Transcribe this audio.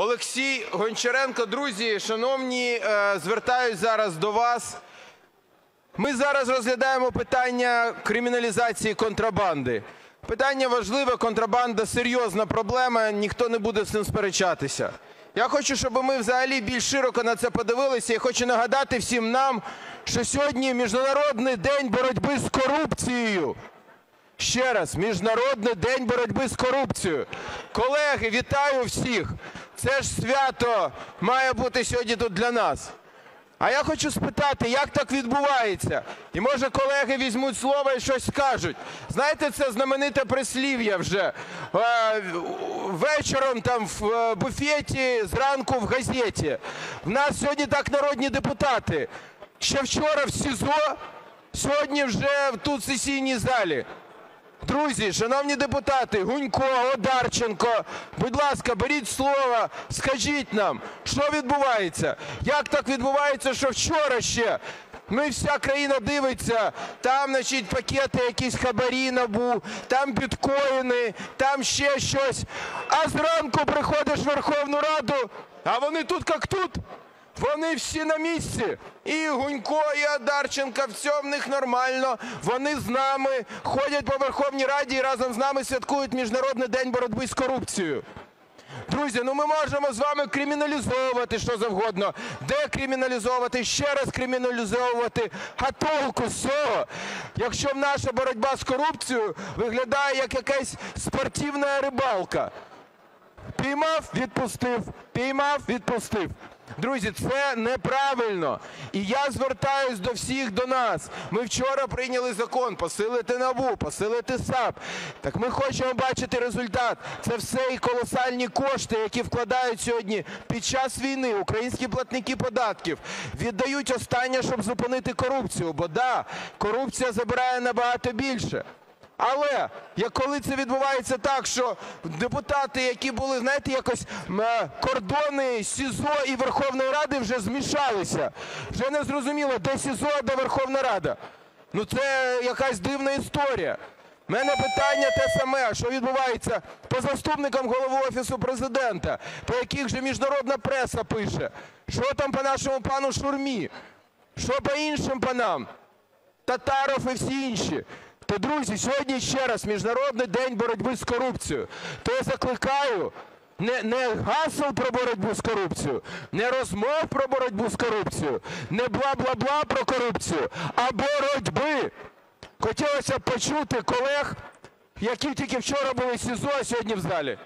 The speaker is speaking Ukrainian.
Олексій Гончаренко. Друзі, шановні, е, звертаюсь зараз до вас. Ми зараз розглядаємо питання криміналізації контрабанди. Питання важливе, контрабанда – серйозна проблема, ніхто не буде з цим сперечатися. Я хочу, щоб ми взагалі більш широко на це подивилися. Я хочу нагадати всім нам, що сьогодні Міжнародний день боротьби з корупцією. Ще раз, Міжнародний день боротьби з корупцією. Колеги, вітаю всіх! Це ж свято має бути сьогодні тут для нас. А я хочу спитати, як так відбувається? І може колеги візьмуть слово і щось скажуть. Знаєте, це знамените прислів'я вже. Е, Вечором там в е, буфеті, зранку в газеті. В нас сьогодні так народні депутати. Ще вчора в СІЗО, сьогодні вже тут в сесійній залі. Друзі, шановні депутати, Гунько, Одарченко, будь ласка, беріть слово, скажіть нам, що відбувається? Як так відбувається, що вчора ще ми вся країна дивиться, там, значить, пакети якісь хабарі набу, там біткоїни, там ще щось. А зранку приходиш в Верховну Раду, а вони тут як тут. Вони всі на місці. І Гунько, і Одарченко, все в них нормально. Вони з нами ходять по Верховній Раді і разом з нами святкують Міжнародний день боротьби з корупцією. Друзі, ну ми можемо з вами криміналізовувати що завгодно, декриміналізовувати, ще раз криміналізовувати. А толку з цього, якщо наша боротьба з корупцією виглядає як якась спортивна рибалка. Піймав, відпустив, піймав, відпустив. Друзі, це неправильно. І я звертаюсь до всіх, до нас. Ми вчора прийняли закон посилити НАБУ, посилити САП. Так ми хочемо бачити результат. Це все і колосальні кошти, які вкладають сьогодні під час війни українські платники податків. Віддають останнє, щоб зупинити корупцію. Бо да, корупція забирає набагато більше. Але коли це відбувається так, що депутати, які були, знаєте, якось е, кордони СІЗО і Верховної Ради вже змішалися. Вже не зрозуміло, де СІЗО, де Верховна Рада. Ну це якась дивна історія. У мене питання те саме, що відбувається по заступникам голови Офісу Президента, по яких же міжнародна преса пише. Що там по нашому пану Шурмі? Що по іншим панам? Татаров і всі інші. То, друзі, сьогодні ще раз Міжнародний день боротьби з корупцією. То я закликаю не, гасел про боротьбу з корупцією, не розмов про боротьбу з корупцією, не бла-бла-бла про корупцію, а боротьби. Хотілося б почути колег, які тільки вчора були в СІЗО, а сьогодні в залі.